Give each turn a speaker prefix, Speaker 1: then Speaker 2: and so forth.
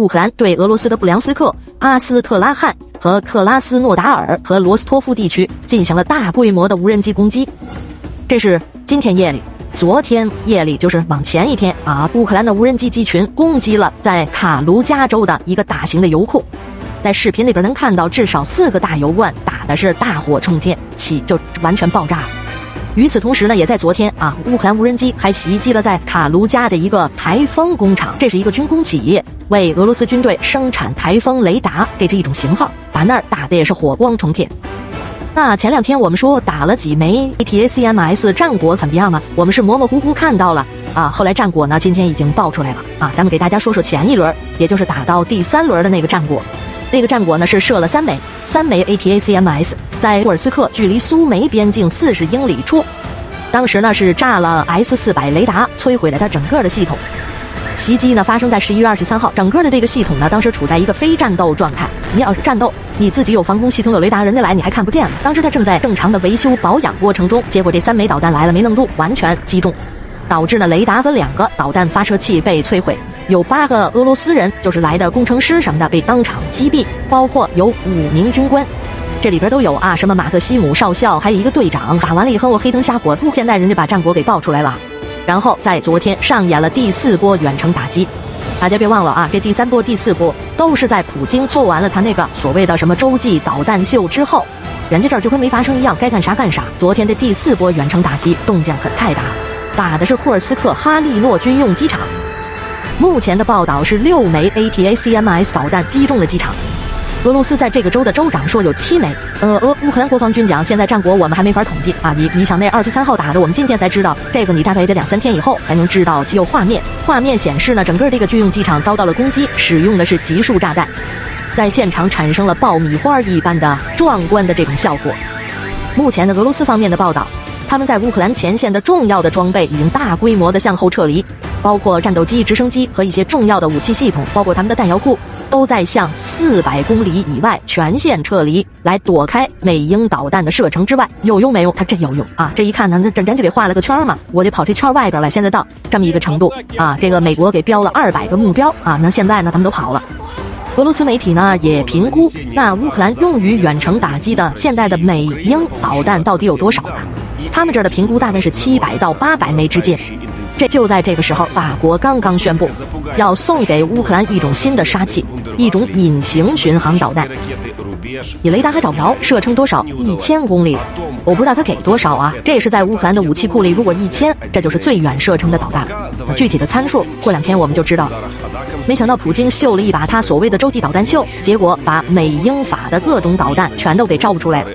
Speaker 1: 乌克兰对俄罗斯的布良斯克、阿斯特拉罕和克拉斯诺达尔和罗斯托夫地区进行了大规模的无人机攻击。这是今天夜里，昨天夜里就是往前一天啊，乌克兰的无人机机群攻击了在卡卢加州的一个大型的油库。在视频里边能看到，至少四个大油罐打的是大火冲天，起就完全爆炸了。与此同时呢，也在昨天啊，乌克兰无人机还袭击了在卡卢加的一个台风工厂，这是一个军工企业，为俄罗斯军队生产台风雷达，这是一种型号，把那儿打的也是火光冲天。那前两天我们说打了几枚 ATACMS 战果怎么样呢？我们是模模糊糊看到了啊，后来战果呢今天已经爆出来了啊，咱们给大家说说前一轮，也就是打到第三轮的那个战果。那个战果呢是射了三枚，三枚 ATACMS 在库尔斯克，距离苏梅边境四十英里处。当时呢是炸了 S 四百雷达，摧毁了它整个的系统。袭击呢发生在十一月二十三号，整个的这个系统呢当时处在一个非战斗状态。你要是战斗，你自己有防空系统有雷达，人家来你还看不见。当时它正在正常的维修保养过程中，结果这三枚导弹来了没弄住，完全击中，导致呢雷达和两个导弹发射器被摧毁。有八个俄罗斯人，就是来的工程师什么的，被当场击毙，包括有五名军官，这里边都有啊，什么马克西姆少校，还有一个队长。打完了以后，我黑灯瞎火，现在人家把战果给爆出来了。然后在昨天上演了第四波远程打击，大家别忘了啊，这第三波、第四波都是在普京做完了他那个所谓的什么洲际导弹秀之后，人家这儿就跟没发生一样，该干啥干啥。昨天这第四波远程打击动静可太大了，打的是库尔斯克哈利诺军用机场。目前的报道是六枚 ATACMS 导弹击中了机场。俄罗斯在这个州的州长说有七枚。呃，俄乌克兰国防军讲，现在战果我们还没法统计啊。你你想那二十三号打的，我们今天才知道，这个你大概也得两三天以后才能知道。只有画面，画面显示呢，整个这个军用机场遭到了攻击，使用的是集束炸弹，在现场产生了爆米花一般的壮观的这种效果。目前的俄罗斯方面的报道，他们在乌克兰前线的重要的装备已经大规模的向后撤离。包括战斗机、直升机和一些重要的武器系统，包括他们的弹药库，都在向四百公里以外全线撤离，来躲开美英导弹的射程之外。有用没用？它真有用啊！这一看呢，这人家给画了个圈嘛，我就跑这圈外边了。现在到这么一个程度啊，这个美国给标了二百个目标啊，那现在呢，他们都跑了。俄罗斯媒体呢也评估，那乌克兰用于远程打击的现代的美英导弹到底有多少啊？他们这儿的评估大概是七百到八百枚之间。这就在这个时候，法国刚刚宣布要送给乌克兰一种新的杀器，一种隐形巡航导弹。你雷达还找不着，射程多少？一千公里。我不知道他给多少啊？这是在乌克兰的武器库里，如果一千，这就是最远射程的导弹。具体的参数，过两天我们就知道了。没想到普京秀了一把他所谓的洲际导弹秀，结果把美英法的各种导弹全都给照出来了。